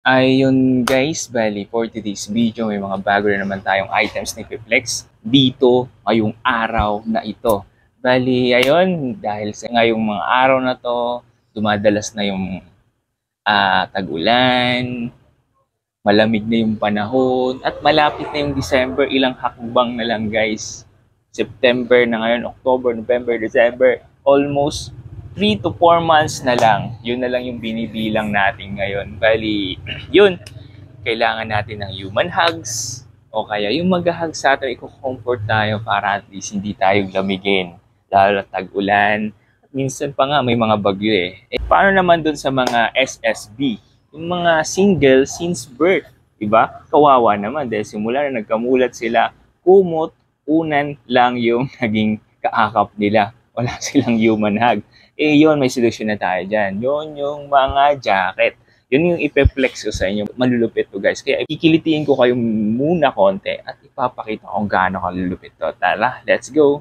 Ayun guys, bali for today's video may mga bago na naman tayong items ni Piplex dito ngayong araw na ito. Bali ayun, dahil sa ngayong mga araw na to, dumadalas na yung uh, tag-ulan, malamig na yung panahon, at malapit na yung December, ilang hakbang na lang guys. September na ngayon, October, November, December, almost 3 to 4 months na lang. Yun na lang yung binibilang natin ngayon. Bali, yun, kailangan natin ng human hugs o kaya yung mag-hug sa atin, i-comfort tayo para at least hindi tayo lamigin. Lalo tag-ulan. Minsan pa nga may mga bagyo eh. eh paano naman dun sa mga SSB? Yung mga single since birth. Diba? Kawawa naman dahil simula na nagkamulat sila, kumot, unan lang yung naging kaakap nila. Wala silang human hug eh yun, may solution na tayo dyan. Yun yung mga jacket. Yun yung ipeflex ko sa inyo. Malulupit to guys. Kaya kikilitiin ko kayo muna konti at ipapakita kung gaano kalulupit to. Tara, let's go!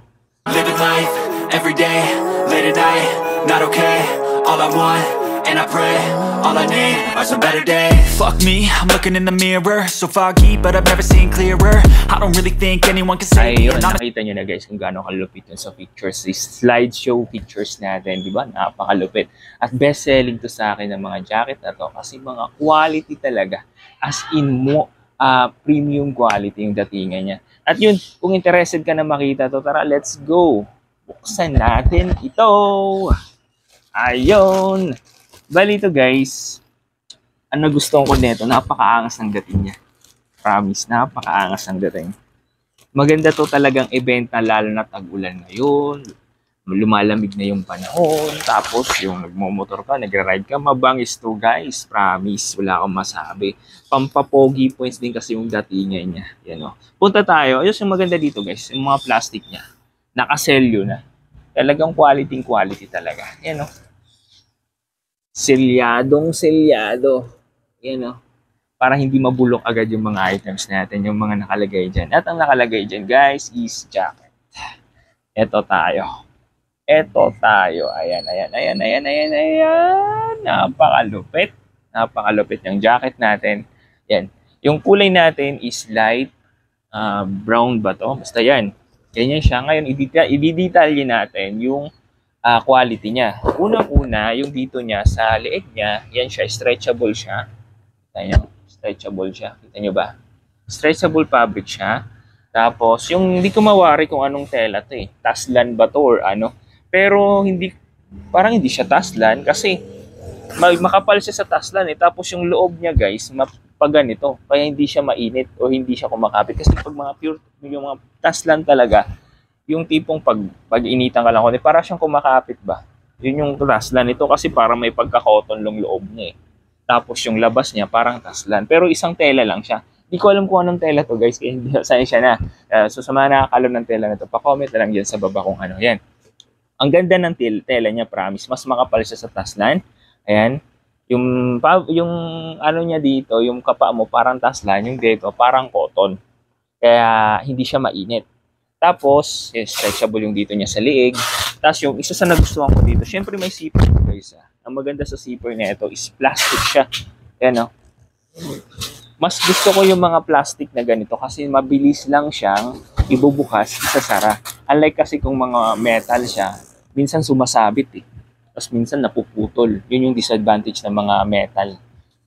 Living life, every late at night, not okay. All I want and I pray All I need are some better days. Fuck me, I'm looking in the mirror. So foggy, but I've never seen clearer. I don't really think anyone can say Ayun, nakita nyo na guys kung gaano kalupit yun sa pictures These slideshow pictures natin, di ba? Napakalupit. At best selling to sa akin ng mga jacket na to Kasi mga quality talaga. As in mo, uh, premium quality yung datingan niya. At yun, kung interested ka na makita to, tara, let's go. Buksan natin ito. Ayun! Bali ito guys, ang nagustuhan ko nito, napakaangas ng dating niya. Promise, napakaangas ng dating. Maganda to talagang event na lalo na tag-ulan ngayon. Lumalamig na yung panahon. Tapos yung nagmomotor ka, nagra-ride ka, mabangis to guys. Promise, wala akong masabi. Pampapogi points din kasi yung datingan niya. Yan o. Punta tayo. Ayos yung maganda dito guys, yung mga plastic niya. Nakaselyo na. Talagang quality quality talaga. Yan o selyadong selyado. Yan o. Para hindi mabulok agad yung mga items natin, yung mga nakalagay dyan. At ang nakalagay dyan, guys, is jacket. Ito tayo. Ito tayo. Ayan, ayan, ayan, ayan, ayan, ayan. Napakalupit. Napakalupit yung jacket natin. Yan. Yung kulay natin is light uh, brown ba to? Basta yan. Ganyan siya. Ngayon, i-detalye natin yung uh, quality niya. Unang-una, yung dito niya sa leeg niya, yan siya, stretchable siya. Kita niyo, stretchable siya. Kita niyo ba? Stretchable fabric siya. Tapos, yung hindi ko mawari kung anong tela to eh. Taslan ba to or ano. Pero hindi, parang hindi siya taslan kasi makapal siya sa taslan eh. Tapos yung loob niya guys, mapaganito. Kaya hindi siya mainit o hindi siya kumakapit. Kasi pag mga pure, yung mga taslan talaga, yung tipong pag, pag initan ka lang konti, para siyang kumakapit ba? Yun yung taslan nito kasi para may pagka-cotton long loob niya eh. Tapos yung labas niya parang taslan. Pero isang tela lang siya. Hindi ko alam kung anong tela to guys, kaya hindi saan siya na. Uh, so sa mga nakakalam ng tela na to, pa-comment na lang dyan sa baba kung ano. Yan. Ang ganda ng tela niya, promise. Mas makapal siya sa taslan. Ayan. Yung, yung ano niya dito, yung kapa mo parang taslan, yung dito parang cotton. Kaya hindi siya mainit. Tapos, eh, stretchable yung dito niya sa liig. Tapos yung isa sa nagustuhan ko dito, syempre may zipper guys. Ah. Ang maganda sa zipper niya ito is plastic siya. Yan oh. Mas gusto ko yung mga plastic na ganito kasi mabilis lang siyang ibubukas sa sara. Unlike kasi kung mga metal siya, minsan sumasabit eh. Tapos minsan napuputol. Yun yung disadvantage ng mga metal.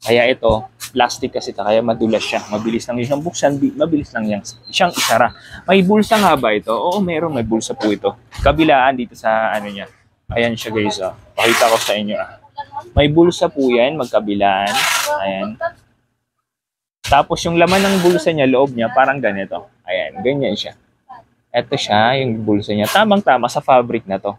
Kaya ito, plastic kasi ito, kaya madulas siya. Mabilis lang siyang buksan, mabilis lang yang, siyang isara. May bulsa nga ba ito? Oo, meron, may bulsa po ito. Kabilaan dito sa ano niya. Ayan siya guys, oh. Pakita ko sa inyo. Ah. May bulsa po yan, magkabilaan. Ayan. Tapos yung laman ng bulsa niya, loob niya, parang ganito. Ayan, ganyan siya. Ito siya, yung bulsa niya. Tamang-tama sa fabric na to.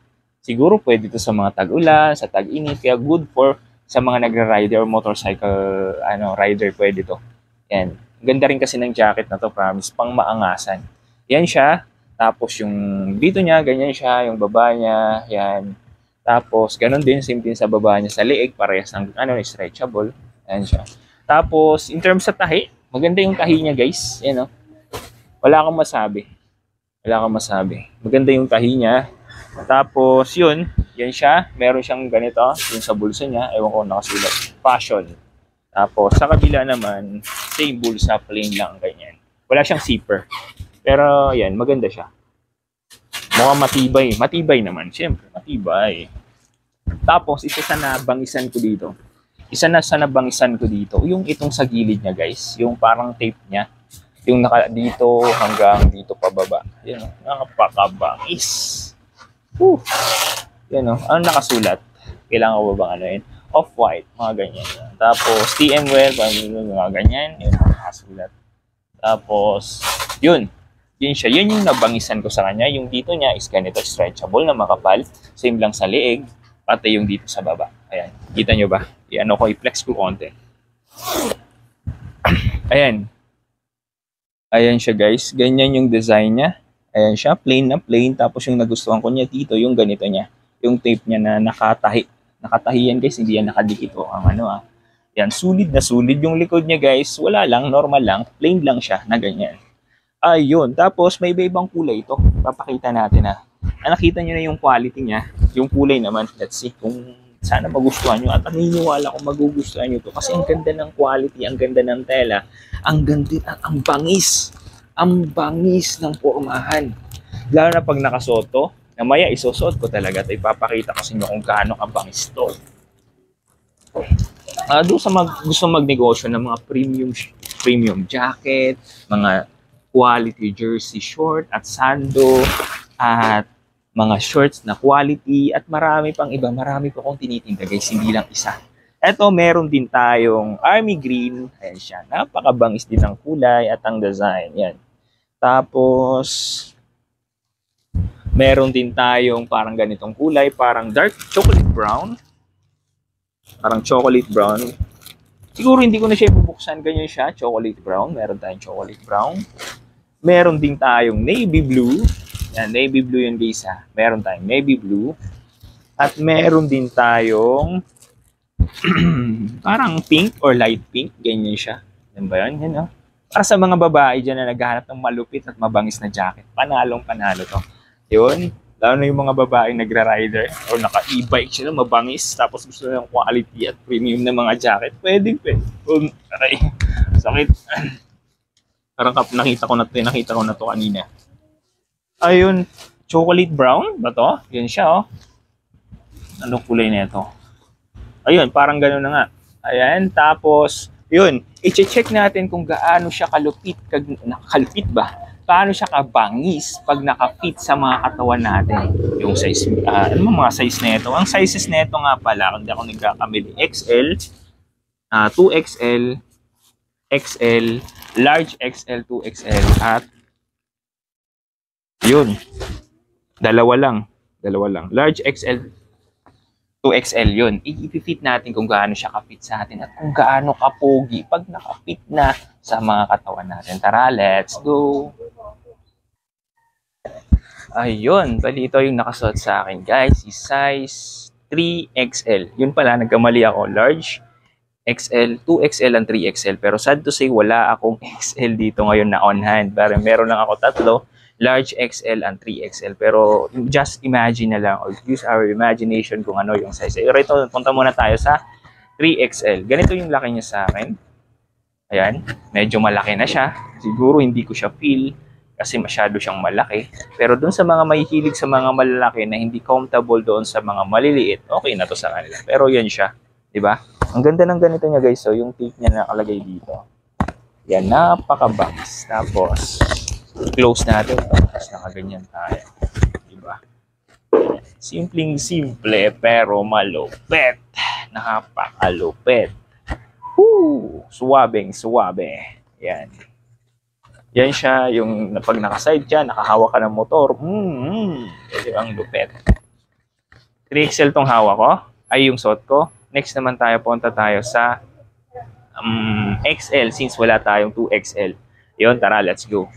Siguro pwede ito sa mga tag-ulan, sa tag-init, kaya good for sa mga nagra-rider or motorcycle ano rider pwede to. Yan. Ganda rin kasi ng jacket na to, promise, pang maangasan. Yan siya. Tapos yung dito niya, ganyan siya, yung baba niya, yan. Tapos, ganun din, same din sa baba niya sa leeg, parehas ng ano, stretchable. Yan siya. Tapos, in terms sa tahi, maganda yung tahi niya, guys. Yan, no? Wala akong masabi. Wala akong masabi. Maganda yung tahi niya. Tapos, yun, yan siya. Meron siyang ganito, yung sa bulsa niya. Ewan ko nakasulat. Fashion. Tapos sa kabila naman, same bulsa, plain lang ganyan. Wala siyang zipper. Pero yan, maganda siya. Mukhang matibay. Matibay naman, syempre, matibay. Tapos isa sa nabangisan ko dito. Isa na sa nabangisan ko dito, yung itong sa gilid niya guys, yung parang tape niya. Yung naka dito hanggang dito pababa. Yan, napakabangis. Whew. Yan o, ano nakasulat? Kailangan ko ba bang ano yun? Off-white, mga ganyan. Tapos, TM well, mga ganyan, yun, nakasulat. Tapos, yun, yun siya. Yun yung nabangisan ko sa kanya. Yung dito niya is ganito, stretchable na makapal. Same lang sa leeg, pati yung dito sa baba. Ayan, kita nyo ba? I-ano ko, i-flex ko konti. Ayan. Ayan siya guys. Ganyan yung design niya. Ayan siya, plain na plain. Tapos yung nagustuhan ko niya dito, yung ganito niya. Yung tape niya na nakatahi. Nakatahi yan guys, hindi yan nakadikit o ang ano ah. Yan, sulit na sulit yung likod niya guys. Wala lang, normal lang. Plain lang siya na ganyan. Ayun. Tapos may iba-ibang kulay ito. Papakita natin ah. Ah, nakita niyo na yung quality niya. Yung kulay naman, let's see kung sana magustuhan nyo. At naniniwala kung magugustuhan nyo to. Kasi ang ganda ng quality, ang ganda ng tela, ang ganda, ang, ang bangis. Ang bangis ng pormahan. Lalo na pag nakasoto, namaya isusuot ko talaga. Ito ipapakita ko sa inyo kung gaano kabangis to. Uh, doon sa mag, gusto magnegosyo ng mga premium premium jacket, mga quality jersey short at sando, at mga shorts na quality at marami pang iba. Marami pa akong tinitinda guys, hindi lang isa. Eto, meron din tayong army green. Ayan siya. Napakabangis din ng kulay at ang design. Yan. Tapos, meron din tayong parang ganitong kulay. Parang dark chocolate brown. Parang chocolate brown. Siguro hindi ko na siya ibubuksan. Ganyan siya. Chocolate brown. Meron tayong chocolate brown. Meron din tayong navy blue. Yan, navy blue yung guys ha. Meron tayong navy blue. At meron din tayong parang pink or light pink. Ganyan siya. Yan ba yun? Yan, oh. Para sa mga babae dyan na naghahanap ng malupit at mabangis na jacket. Panalong panalo to. Yun. Lalo na yung mga babae nagra-rider or naka-e-bike sila, mabangis. Tapos gusto ng quality at premium na mga jacket. Pwede, pwede. Um, aray. Sakit. Parang nakita ko na to, nakita ko na to kanina. Ayun, chocolate brown ba to? Yan siya, oh. Anong kulay na ito? Ayun, parang gano'n na nga. Ayan, tapos, yun, i-check natin kung gaano siya kalupit, kag, nakalupit ba? Paano siya kabangis pag nakafit sa mga katawan natin. Yung size, uh, ano mga size na ito? Ang sizes na ito nga pala, kung di ako nagkakamili, XL, uh, 2XL, XL, large XL, 2XL, at yun. Dalawa lang. Dalawa lang. Large XL to XL yun. I-fit natin kung gaano siya ka-fit sa atin at kung gaano kapogi pag naka-fit na sa mga katawan natin. Tara, let's go! Ayun, bali ito yung nakasuot sa akin guys, is size 3XL. Yun pala, nagkamali ako. Large, XL, 2XL and 3XL. Pero sad to say, wala akong XL dito ngayon na on hand. Pero meron lang ako tatlo large XL and 3XL. Pero just imagine na lang or use our imagination kung ano yung size. Pero ito, punta muna tayo sa 3XL. Ganito yung laki niya sa akin. Ayan, medyo malaki na siya. Siguro hindi ko siya feel kasi masyado siyang malaki. Pero doon sa mga may hilig sa mga malalaki na hindi comfortable doon sa mga maliliit, okay na to sa kanila. Pero yan siya, 'di ba? Ang ganda ng ganito niya guys, so yung tape niya nakalagay dito. Yan, napaka-bangs. Tapos, close natin. Tapos nakaganyan tayo. Diba? Simpleng simple pero malupet. Nakapakalupet. Woo! Suwabeng suwabe. Yan. Yan siya, yung pag nakaside siya, nakahawak ka ng motor. Mm, mm, ang lupet. 3XL tong hawak ko. Ay yung suot ko. Next naman tayo, punta tayo sa um, XL since wala tayong 2XL. Yun, tara, let's go.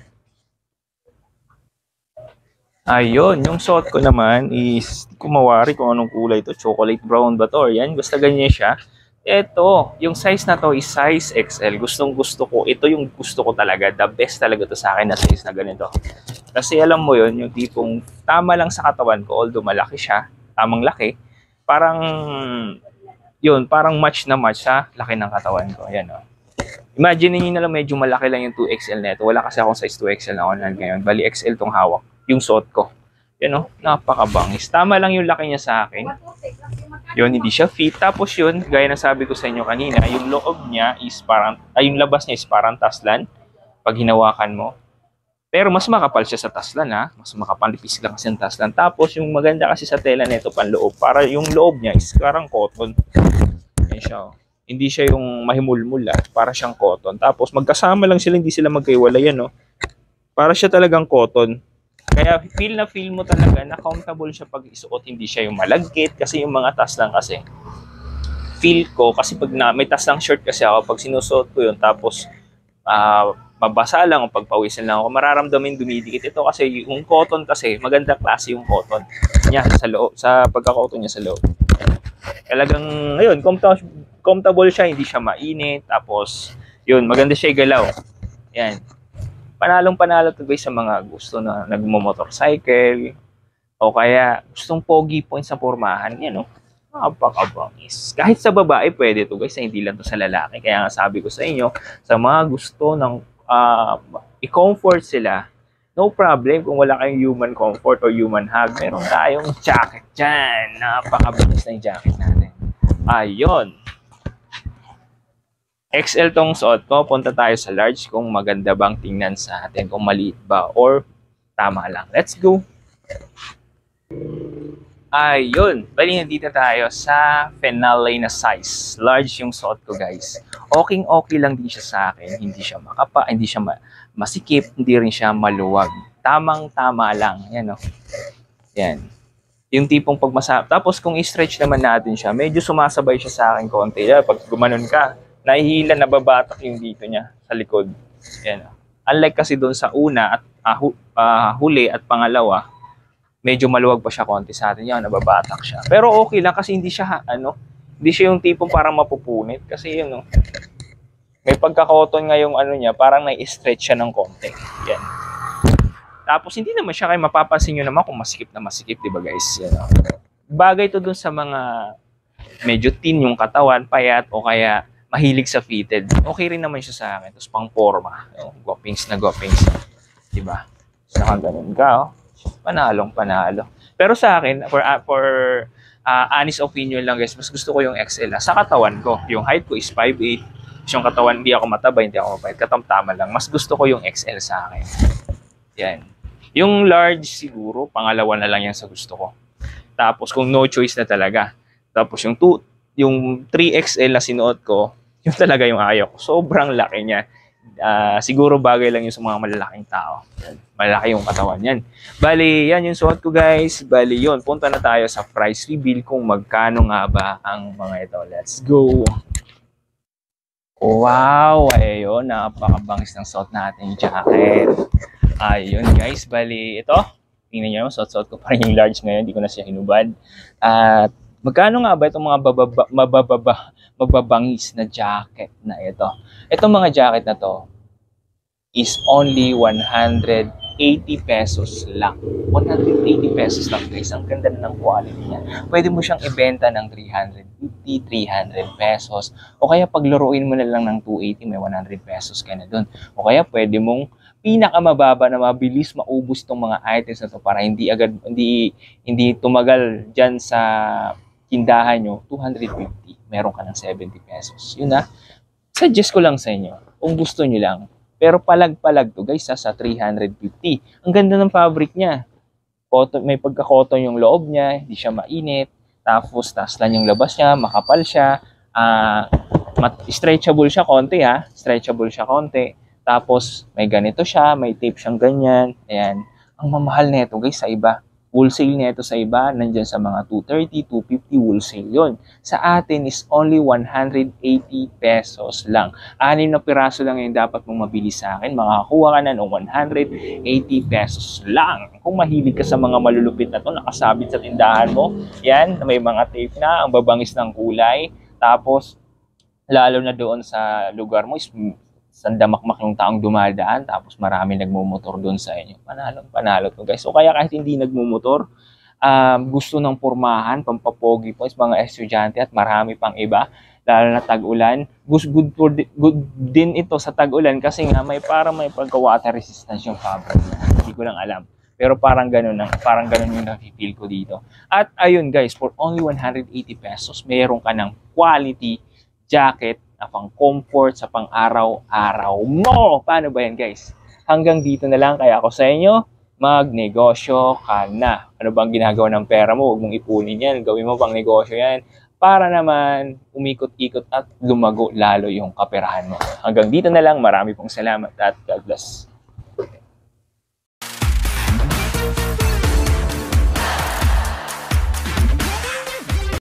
Ayun, yung suot ko naman is, kumawari kung anong kulay to, chocolate brown ba to, yan, basta ganyan siya. Ito, yung size na to is size XL. Gustong gusto ko, ito yung gusto ko talaga, the best talaga to sa akin na size na ganito. Kasi alam mo yun, yung tipong tama lang sa katawan ko, although malaki siya, tamang laki, parang yun, parang match na match sa laki ng katawan ko. Yan o. Imagine niyo na lang medyo malaki lang yung 2XL na ito. Wala kasi akong size 2XL na online ngayon. Bali XL tong hawak. Yung suot ko. Yan o, napakabangis. Tama lang yung laki niya sa akin. Yun, hindi siya fit. Tapos yun, gaya ng sabi ko sa inyo kanina, yung loob niya is parang, ay yung labas niya is parang taslan. Pag hinawakan mo. Pero mas makapal siya sa taslan ha. Mas makapal nipis lang kasi ang taslan. Tapos yung maganda kasi sa tela nito panloob, para yung loob niya is parang cotton. Yan siya. oh. Hindi siya yung mahimulmul ah. Para siyang cotton. Tapos magkasama lang sila, hindi sila magkaiwalay yan no. Para siya talagang cotton. Kaya feel na feel mo talaga na comfortable siya pag isuot, hindi siya yung malagkit kasi yung mga tas lang kasi. Feel ko kasi pag na, may tas lang shirt kasi ako pag sinusuot ko yun tapos ah mabasa lang o pagpawisan lang ako, mararamdamin dumidikit ito kasi yung cotton kasi, maganda klase yung cotton niya sa loob, sa pagkakauto niya sa loob. Talagang, ayun, comfortable, siya, hindi siya mainit, tapos, yun, maganda siya igalaw. Yan. Panalong panalo to guys sa mga gusto na nagmo-motorcycle, o kaya gustong pogi points sa pormahan, yan, no? Napakabangis. Kahit sa babae, pwede to guys, hindi lang to sa lalaki. Kaya nga sabi ko sa inyo, sa mga gusto ng uh, i-comfort sila, no problem kung wala kayong human comfort or human hug. Meron tayong jacket dyan. Napakabilis na yung jacket natin. Ayun. XL tong suot ko. Punta tayo sa large kung maganda bang tingnan sa atin. Kung maliit ba or tama lang. Let's go. Ayun. Bali, nandito tayo sa finale na size. Large yung suot ko, guys. Okay, okay lang din siya sa akin. Hindi siya makapa, hindi siya ma- masikip, hindi rin siya maluwag. Tamang-tama lang. Yan, oh. Yan. Yung tipong pagmasa... Tapos kung i-stretch naman natin siya, medyo sumasabay siya sa akin konti. Yan, pag gumanon ka, nahihila, nababatak yung dito niya sa likod. Yan. Unlike kasi doon sa una at ah, hu- ah, huli at pangalawa, medyo maluwag pa siya konti sa atin. Yan, nababatak siya. Pero okay lang kasi hindi siya, ano, hindi siya yung tipong parang mapupunit. Kasi yun, no, may pagka-cotton nga yung ano niya, parang nai-stretch siya ng konti. Yan. Tapos hindi naman siya kayo mapapansin nyo naman kung masikip na masikip, di ba guys? Yan, no? Bagay to dun sa mga medyo thin yung katawan, payat, o kaya mahilig sa fitted. Okay rin naman siya sa akin. Tapos pang forma. No? Guwapings na guwapings. Di ba? So, nakaganon ka, oh panalong panalo. Pero sa akin, for, uh, for uh, honest opinion lang guys, mas gusto ko yung XL. ah. Sa katawan ko, yung height ko is 5'8". Yung katawan, hindi ako mataba, hindi ako mapait. Katamtama lang. Mas gusto ko yung XL sa akin. Yan. Yung large siguro, pangalawa na lang yan sa gusto ko. Tapos kung no choice na talaga. Tapos yung, two, yung 3XL na sinuot ko, yun talaga yung ayaw ko. Sobrang laki niya ah, siguro bagay lang yun sa mga malalaking tao. Yan. Malaki yung katawan yan. Bali, yan yung suot ko guys. Bali yun, punta na tayo sa price reveal kung magkano nga ba ang mga ito. Let's go! Wow! Ayun, napakabangis ng suot natin jacket. Ayun guys, bali ito. Tingnan nyo, suot-suot ko pa rin yung large ngayon. Hindi ko na siya hinubad. At magkano nga ba itong mga bababa, mabababa, mababangis na jacket na ito? Itong mga jacket na to is only 180 pesos lang. 180 pesos lang guys. Ang ganda na ng quality niya. Pwede mo siyang ibenta ng 350, 300 pesos. O kaya paglaruin mo na lang ng 280, may 100 pesos ka na dun. O kaya pwede mong pinakamababa na mabilis maubos itong mga items na to para hindi agad hindi hindi tumagal diyan sa tindahan nyo 250 meron ka ng 70 pesos. Yun na suggest ko lang sa inyo kung gusto niyo lang. Pero palag-palag to guys sa 350 ang ganda ng fabric niya. Cotton, may pagka-cotton yung loob niya hindi siya mainit. Tapos tas lang yung labas niya makapal siya. Mat- stretchable siya konti ha. Stretchable siya konti. Tapos, may ganito siya, may tape siyang ganyan. Ayan. Ang mamahal nito guys sa iba. Wholesale nito sa iba, nandyan sa mga 230, 250 wholesale yon. Sa atin is only 180 pesos lang. Anim na piraso lang yung dapat mong mabili sa akin. Makakakuha ka na ng 180 pesos lang. Kung mahilig ka sa mga malulupit na to, nakasabit sa tindahan mo, yan, may mga tape na, ang babangis ng kulay. Tapos, lalo na doon sa lugar mo is sandamakmak yung taong dumadaan tapos marami nagmumotor doon sa inyo. Panalo, panalo to guys. O kaya kahit hindi nagmumotor, um, gusto ng pormahan, pampapogi po mga estudyante at marami pang iba, lalo na tag-ulan. Good, for, good din ito sa tag-ulan kasi nga may parang may pagka-water resistance yung fabric niya. Hindi ko lang alam. Pero parang ganun, ang, parang ganun yung nafe-feel ko dito. At ayun guys, for only 180 pesos, meron ka ng quality jacket na pang comfort sa pang araw-araw mo. Paano ba yan guys? Hanggang dito na lang kaya ako sa inyo, magnegosyo ka na. Ano bang ginagawa ng pera mo? Huwag mong ipunin yan. Gawin mo pang negosyo yan para naman umikot-ikot at lumago lalo yung kaperahan mo. Hanggang dito na lang. Marami pong salamat at God bless.